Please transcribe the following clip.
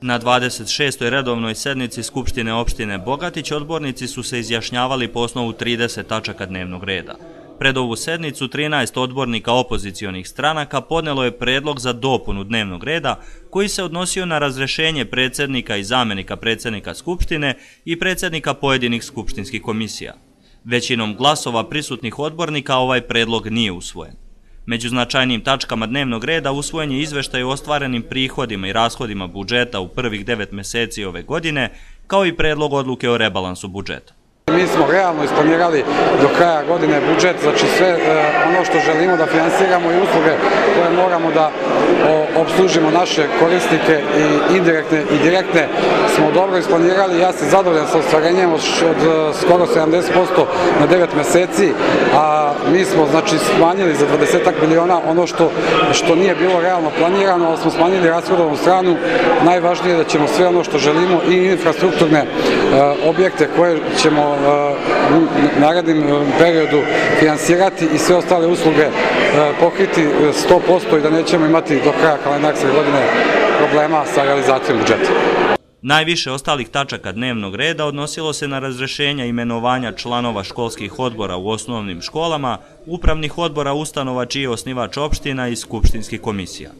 Na 26. redovnoj sednici Skupštine opštine Bogatić odbornici su se izjašnjavali po osnovu 30 tačaka dnevnog reda. Pred ovu sednicu 13 odbornika opozicijonih stranaka podnelo je predlog za dopunu dnevnog reda koji se odnosio na razrešenje predsjednika i zamenika predsjednika Skupštine i predsjednika pojedinih skupštinskih komisija. Većinom glasova prisutnih odbornika ovaj predlog nije usvojen. Među značajnim tačkama dnevnog reda usvojen je izveštaj o ostvarenim prihodima i rashodima budžeta u prvih devet meseci ove godine, kao i predlog odluke o rebalansu budžeta. Mi smo realno isplanirali do kraja godine budžet, znači sve e, ono što želimo da finansiramo i usluge koje moramo da obslužimo naše korisnike i indirektne i direktne smo dobro isplanirali. Ja se zadovoljan sa ostvarenjem od eh, skoro 70% na 9 meseci, a mi smo znači smanjili za 20 miliona ono što što nije bilo realno planirano, ali smo smanjili rashodovnu stranu. Najvažnije je da ćemo sve ono što želimo i infrastrukturne eh, objekte koje ćemo eh, u narednim periodu finansirati i sve ostale usluge pokriti 100% i da nećemo imati do kraja kalendarske godine problema sa realizacijom budžeta. Najviše ostalih tačaka dnevnog reda odnosilo se na razrešenja imenovanja članova školskih odbora u osnovnim školama, upravnih odbora ustanova čiji je osnivač opština i skupštinskih komisija.